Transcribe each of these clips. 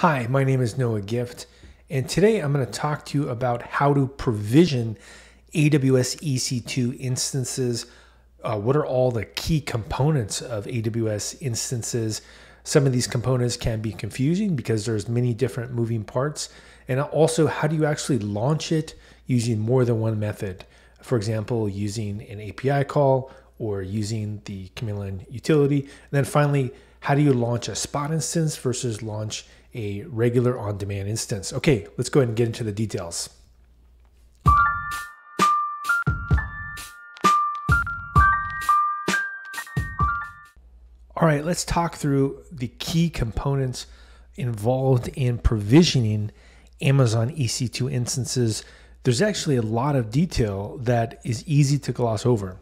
Hi, my name is Noah Gift, and today I'm going to talk to you about how to provision AWS EC2 instances. Uh, what are all the key components of AWS instances? Some of these components can be confusing because there's many different moving parts. And also, how do you actually launch it using more than one method? For example, using an API call or using the command line utility. And then finally, how do you launch a spot instance versus launch a regular on demand instance? Okay, let's go ahead and get into the details. All right, let's talk through the key components involved in provisioning Amazon EC2 instances. There's actually a lot of detail that is easy to gloss over.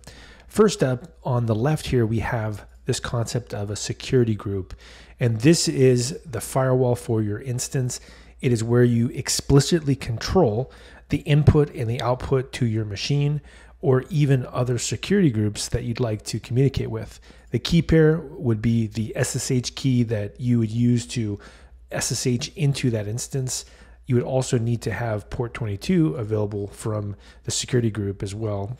First up, on the left here, we have this concept of a security group. And this is the firewall for your instance. It is where you explicitly control the input and the output to your machine or even other security groups that you'd like to communicate with. The key pair would be the SSH key that you would use to SSH into that instance. You would also need to have port 22 available from the security group as well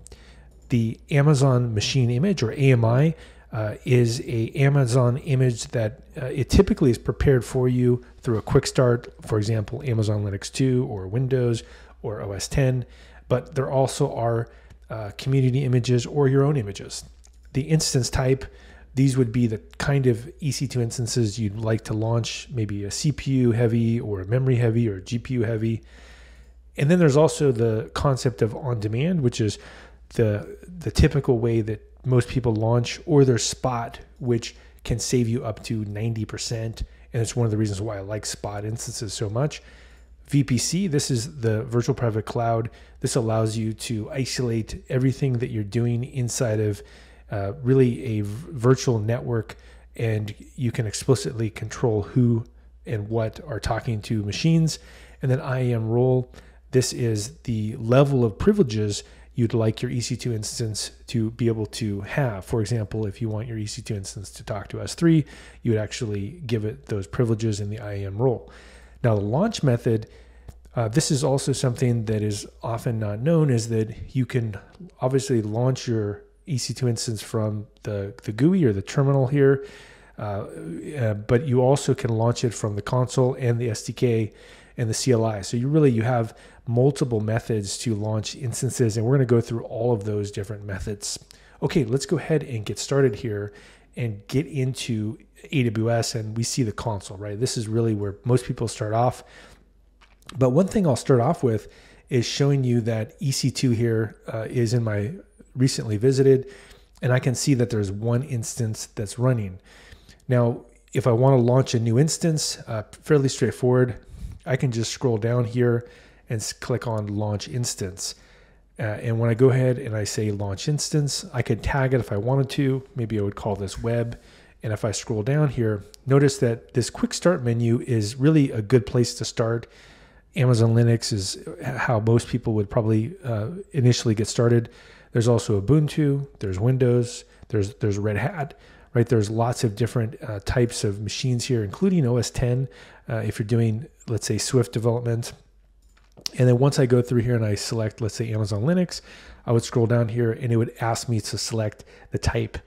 the Amazon Machine Image or AMI uh, is a Amazon image that uh, it typically is prepared for you through a quick start, for example, Amazon Linux 2 or Windows or OS 10. But there also are uh, community images or your own images. The instance type, these would be the kind of EC2 instances you'd like to launch, maybe a CPU heavy or a memory heavy or GPU heavy. And then there's also the concept of on demand, which is the the typical way that most people launch or their spot, which can save you up to 90%. And it's one of the reasons why I like spot instances so much. VPC, this is the virtual private cloud. This allows you to isolate everything that you're doing inside of uh, really a virtual network, and you can explicitly control who and what are talking to machines. And then IAM role, this is the level of privileges you'd like your EC2 instance to be able to have. For example, if you want your EC2 instance to talk to S3, you would actually give it those privileges in the IAM role. Now, the launch method, uh, this is also something that is often not known, is that you can obviously launch your EC2 instance from the, the GUI or the terminal here, uh, uh, but you also can launch it from the console and the SDK and the CLI. So you really you have multiple methods to launch instances, and we're going to go through all of those different methods. Okay, let's go ahead and get started here and get into AWS, and we see the console. Right, this is really where most people start off. But one thing I'll start off with is showing you that EC2 here uh, is in my recently visited, and I can see that there's one instance that's running. Now, if I want to launch a new instance, uh, fairly straightforward. I can just scroll down here and click on launch instance. Uh, and when I go ahead and I say launch instance, I could tag it if I wanted to. Maybe I would call this web. And if I scroll down here, notice that this quick start menu is really a good place to start. Amazon Linux is how most people would probably uh, initially get started. There's also Ubuntu, there's Windows, there's there's Red Hat, right? There's lots of different uh, types of machines here, including OS 10. Uh, if you're doing, let's say, Swift development, and then once I go through here and I select, let's say Amazon Linux, I would scroll down here and it would ask me to select the type.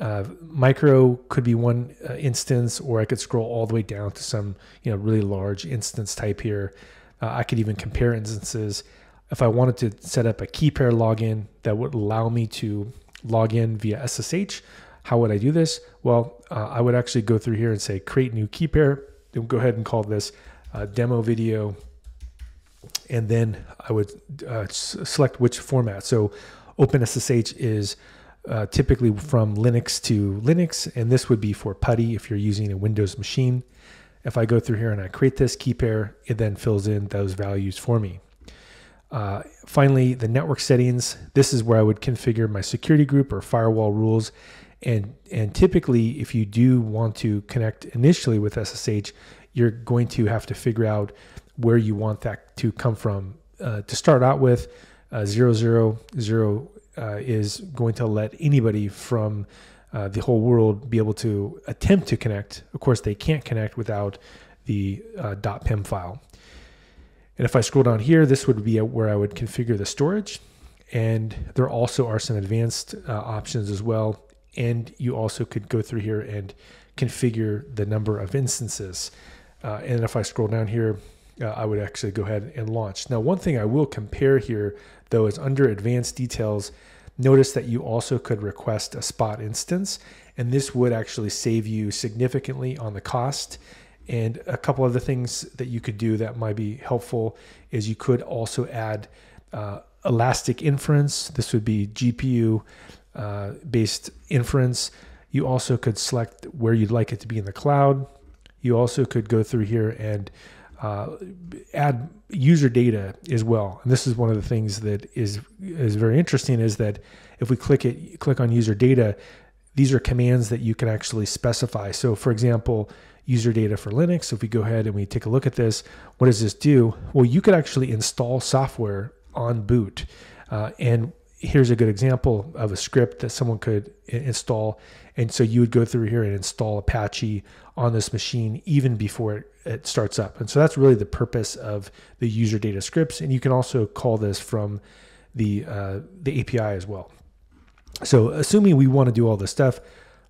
Uh, micro could be one uh, instance, or I could scroll all the way down to some, you know, really large instance type here. Uh, I could even compare instances. If I wanted to set up a key pair login that would allow me to log in via SSH, how would I do this? Well, uh, I would actually go through here and say create new key pair. Then go ahead and call this uh, demo video and then I would uh, select which format. So OpenSSH is uh, typically from Linux to Linux, and this would be for PuTTY if you're using a Windows machine. If I go through here and I create this key pair, it then fills in those values for me. Uh, finally, the network settings. This is where I would configure my security group or firewall rules. And, and typically, if you do want to connect initially with SSH, you're going to have to figure out where you want that to come from. Uh, to start out with, uh, zero zero zero uh, is going to let anybody from uh, the whole world be able to attempt to connect. Of course, they can't connect without the uh, .pem file. And if I scroll down here, this would be where I would configure the storage. And there also are some advanced uh, options as well. And you also could go through here and configure the number of instances. Uh, and if I scroll down here, uh, I would actually go ahead and launch. Now, one thing I will compare here, though, is under advanced details, notice that you also could request a spot instance, and this would actually save you significantly on the cost. And a couple other things that you could do that might be helpful is you could also add uh, elastic inference. This would be GPU uh, based inference. You also could select where you'd like it to be in the cloud. You also could go through here and uh, add user data as well. And this is one of the things that is is very interesting is that if we click it, click on user data, these are commands that you can actually specify. So for example, user data for Linux, if we go ahead and we take a look at this, what does this do? Well, you could actually install software on boot. Uh, and here's a good example of a script that someone could install. And so you would go through here and install Apache on this machine even before it, it starts up. And so that's really the purpose of the user data scripts. And you can also call this from the uh, the API as well. So assuming we want to do all this stuff,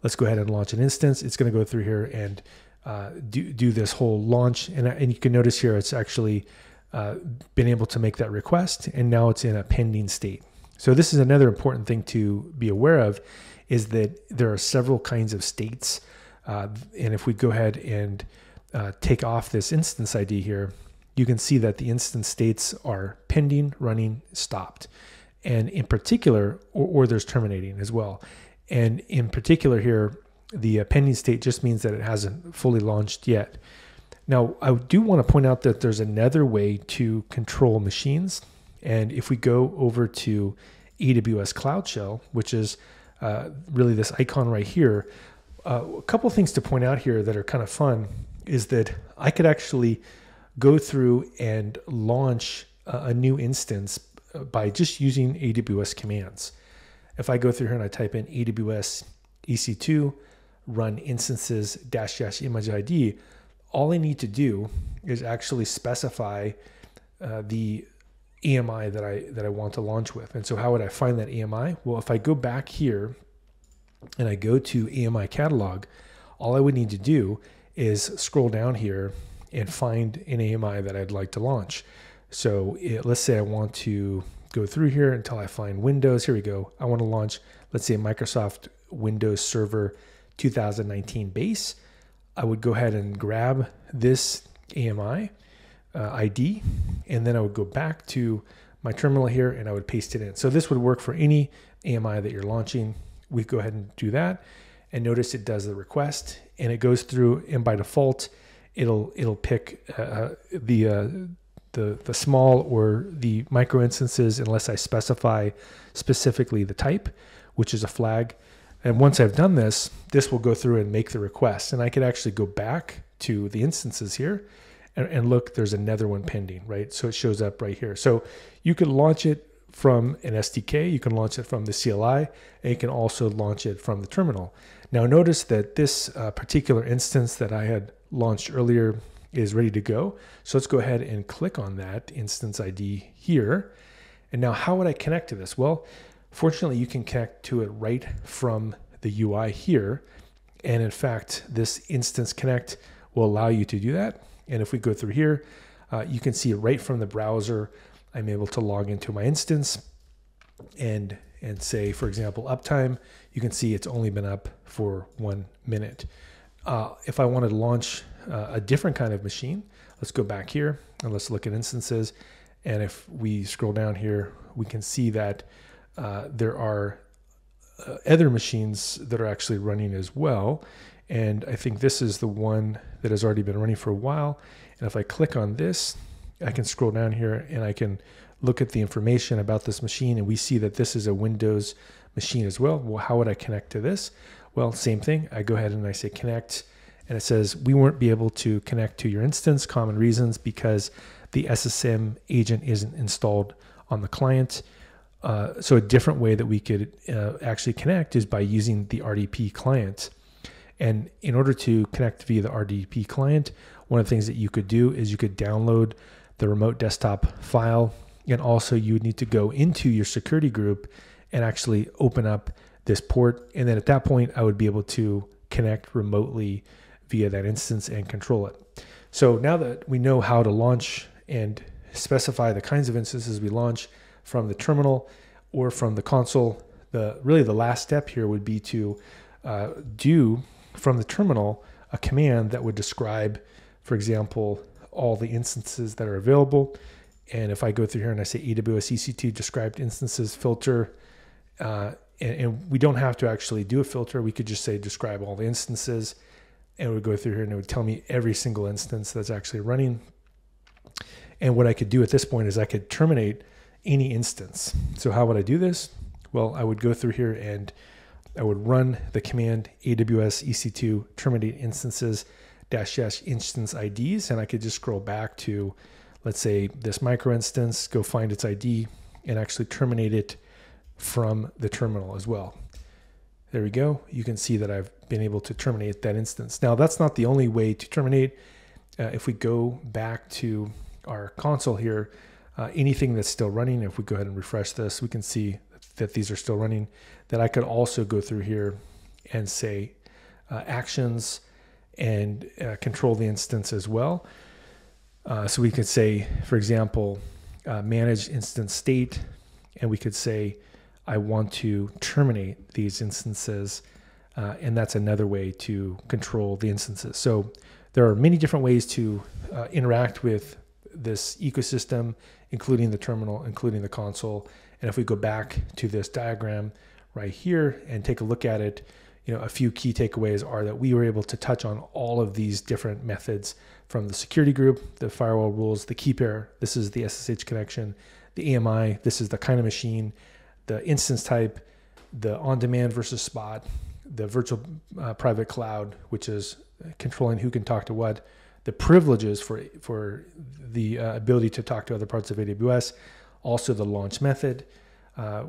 let's go ahead and launch an instance. It's going to go through here and uh, do do this whole launch. And, and you can notice here it's actually uh, been able to make that request, and now it's in a pending state. So this is another important thing to be aware of, is that there are several kinds of states uh, and if we go ahead and uh, take off this instance ID here, you can see that the instance states are pending, running, stopped. And in particular, or, or there's terminating as well. And in particular here, the uh, pending state just means that it hasn't fully launched yet. Now, I do want to point out that there's another way to control machines. And if we go over to AWS CloudShell, which is uh, really this icon right here, uh, a couple things to point out here that are kind of fun is that I could actually go through and launch a, new instance uh, by just using AWS commands. If I go through here and I type in AWS EC2 run instances dash dash image ID, all I need to do is actually specify uh, the AMI that I that I want to launch with. And so how would I find that AMI? Well, if I go back here and I go to AMI catalog, all I would need to do is scroll down here and find an AMI that I'd like to launch. So it, let's say I want to go through here until I find Windows. Here we go. I want to launch, let's say Microsoft Windows Server 2019 base. I would go ahead and grab this AMI uh, ID, and then I would go back to my terminal here and I would paste it in. So this would work for any AMI that you're launching. We go ahead and do that and notice it does the request and it goes through and by default it'll it'll pick uh, uh, the uh, the the small or the micro instances unless I specify specifically the type which is a flag. And once I've done this this will go through and make the request. And I could actually go back to the instances here and, and look there's another one pending right so it shows up right here so you could launch it from an SDK. You can launch it from the CLI, and you can also launch it from the terminal. Now, notice that this uh, particular instance that I had launched earlier is ready to go. So let's go ahead and click on that instance ID here. And now, how would I connect to this? Well, fortunately, you can connect to it right from the UI here. And in fact, this instance connect will allow you to do that. And if we go through here, uh, you can see right from the browser I'm able to log into my instance and and say, for example, uptime, you can see it's only been up for one minute. Uh, if I wanted to launch uh, a different kind of machine, let's go back here and let's look at instances. And if we scroll down here, we can see that uh, there are uh, other machines that are actually running as well. And I think this is the one that has already been running for a while. And if I click on this, I can scroll down here and I can look at the information about this machine and we see that this is a Windows machine as well. Well, how would I connect to this? Well, same thing. I go ahead and I say connect and it says we won't be able to connect to your instance, common reasons because the SSM agent isn't installed on the client. Uh, so a different way that we could uh, actually connect is by using the RDP client. And in order to connect via the RDP client, one of the things that you could do is you could download the remote desktop file, and also you would need to go into your security group and actually open up this port. And then at that point, I would be able to connect remotely via that instance and control it. So now that we know how to launch and specify the kinds of instances we launch from the terminal or from the console, the really the last step here would be to uh, do from the terminal a command that would describe, for example, all the instances that are available. And if I go through here and I say AWS EC2 described instances filter, uh, and, and, we don't have to actually do a filter. We could just say describe all the instances, and it would go through here and it would tell me every single instance that's actually running. And what I could do at this point is I could terminate any instance. So how would I do this? Well, I would go through here and I would run the command AWS EC2 terminate instances dash dash instance IDs, and I could just scroll back to, let's say, this micro instance, go find its ID, and actually terminate it from the terminal as well. There we go. You can see that I've been able to terminate that instance. Now, that's not the only way to terminate. Uh, if we go back to our console here, uh, anything that's still running, if we go ahead and refresh this, we can see that these are still running, that I could also go through here and say uh, actions and uh, control the instance as well. Uh, so we could say, for example, uh, manage instance state, and we could say, I want to terminate these instances. Uh, and that's another way to control the instances. So there are many different ways to uh, interact with this ecosystem, including the terminal, including the console. And if we go back to this diagram right here and take a look at it, you know, a few key takeaways are that we were able to touch on all of these different methods from the security group, the firewall rules, the key pair, this is the SSH connection, the AMI, this is the kind of machine, the instance type, the on-demand versus spot, the virtual uh, private cloud, which is controlling who can talk to what, the privileges for for the uh, ability to talk to other parts of AWS, also the launch method. Uh,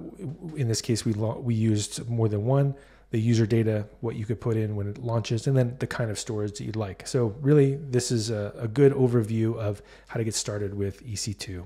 in this case, we we used more than one. The user data, what you could put in when it launches, and then the kind of storage that you'd like. So really, this is a, a good overview of how to get started with EC2.